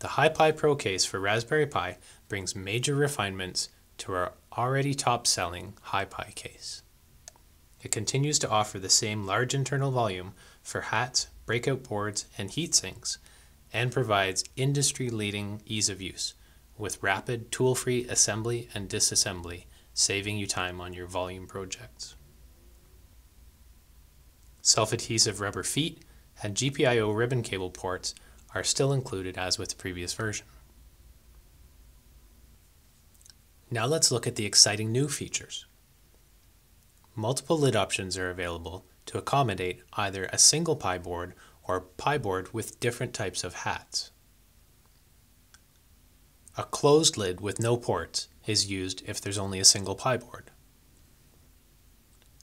The HiPi Pro case for Raspberry Pi brings major refinements to our already top-selling HiPi case. It continues to offer the same large internal volume for hats, breakout boards, and heatsinks, and provides industry-leading ease of use with rapid tool-free assembly and disassembly, saving you time on your volume projects. Self-adhesive rubber feet and GPIO ribbon cable ports are still included as with the previous version. Now let's look at the exciting new features. Multiple lid options are available to accommodate either a single Pi board or Pi board with different types of hats. A closed lid with no ports is used if there's only a single Pi board.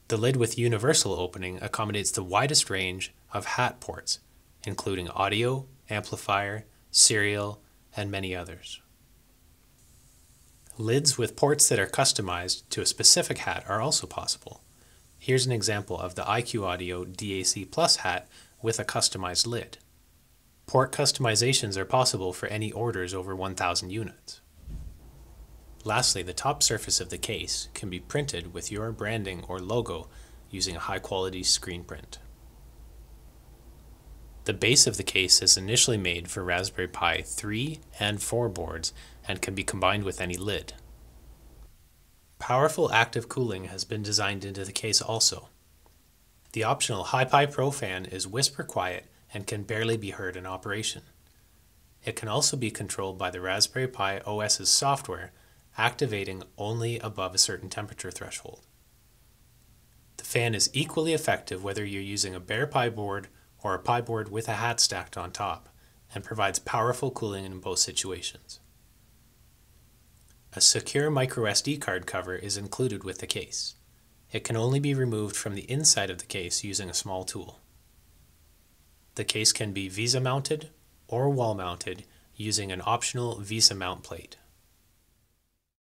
The lid with universal opening accommodates the widest range of hat ports, including audio, amplifier, serial, and many others. Lids with ports that are customized to a specific hat are also possible. Here's an example of the IQ Audio DAC Plus hat with a customized lid. Port customizations are possible for any orders over 1000 units. Lastly, the top surface of the case can be printed with your branding or logo using a high quality screen print. The base of the case is initially made for Raspberry Pi 3 and 4 boards and can be combined with any lid. Powerful active cooling has been designed into the case also. The optional HiPi Pro fan is whisper quiet and can barely be heard in operation. It can also be controlled by the Raspberry Pi OS's software, activating only above a certain temperature threshold. The fan is equally effective whether you're using a bare Pi board or a Pi board with a hat stacked on top, and provides powerful cooling in both situations. A secure microSD card cover is included with the case. It can only be removed from the inside of the case using a small tool. The case can be VESA mounted or wall mounted using an optional VESA mount plate.